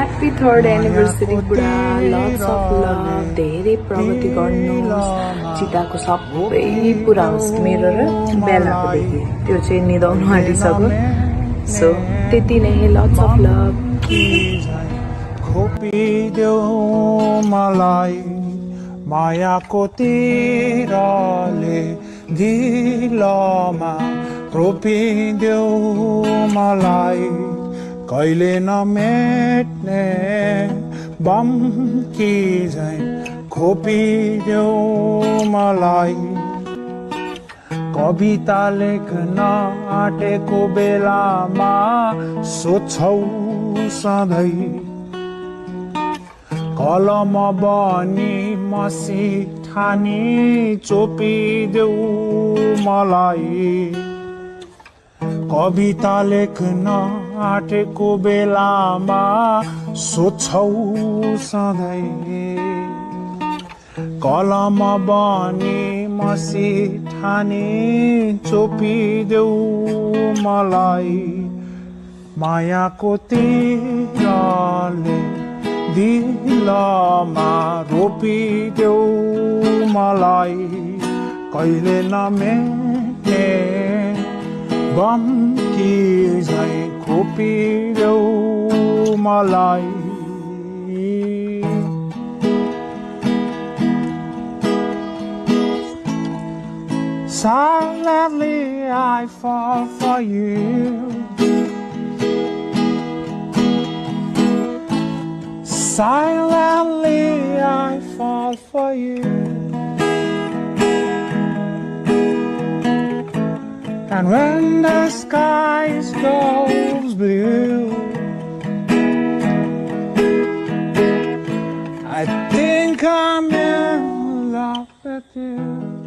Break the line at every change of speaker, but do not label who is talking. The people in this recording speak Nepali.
ह्याप्पी थर्ड एनिभर्सरी बुढा लट्स अफ लभ धेरै प्रगति गर्नुहोस् चिताको सबै पुरा होस्। मेरो र बेलाको देखि त्यो चाहिँ निधाउनु आँटिसक्यो। सो त्यति नै। लट्स अफ लभ
मलाई मायाको तिरले दिलमा। रोपिदेऊ मलाई कहिले नमेट्ने बम कि झै खोपिदेऊ मलाई। कविता लेख्न आँटेको बेलामा सोध्छौ सधैँ। कलम बनी मसी ठानी चोपिदेऊ मलाई। कविता लेख्न आँटेको बेलामा सोध्छौ सधैँ। कलम बनी मसी ठानी चोपिदेऊ मलाई। मायाको तिरले दिलमा रोपिदेऊ मलाई। कहिले नमेट्ने गम कि झै खोपिदेऊ मलाई Silently I fall for you Silently I fall for you. And when the goes blue, I think I'm in love with you.